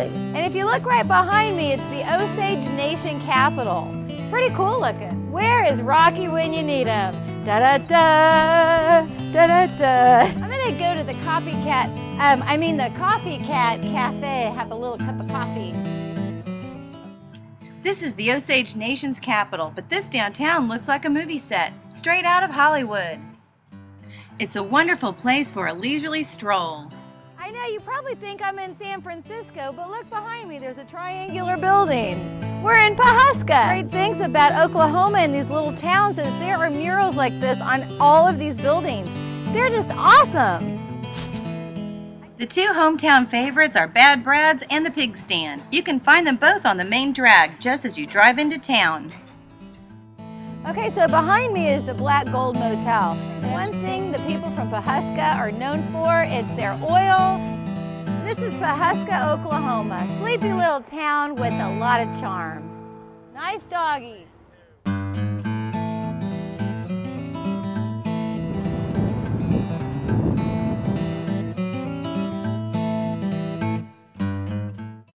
And if you look right behind me, it's the Osage Nation capital. Pretty cool looking. Where is Rocky when you need him? Da da da, da da da. I'm gonna go to the copycat, um, I mean the Coffee Cat Cafe, have a little cup of coffee. This is the Osage Nation's capital, but this downtown looks like a movie set, straight out of Hollywood. It's a wonderful place for a leisurely stroll. I know you probably think I'm in San Francisco, but look behind me, there's a triangular building. We're in Pawhuska. Great things about Oklahoma and these little towns is there are murals like this on all of these buildings. They're just awesome. The two hometown favorites are Bad Brad's and the Pig Stand. You can find them both on the main drag just as you drive into town. Okay, so behind me is the Black Gold Motel. One thing the people from Pawhuska are known for is their oil. This is Pawhuska, Oklahoma. Sleepy little town with a lot of charm. Nice doggy.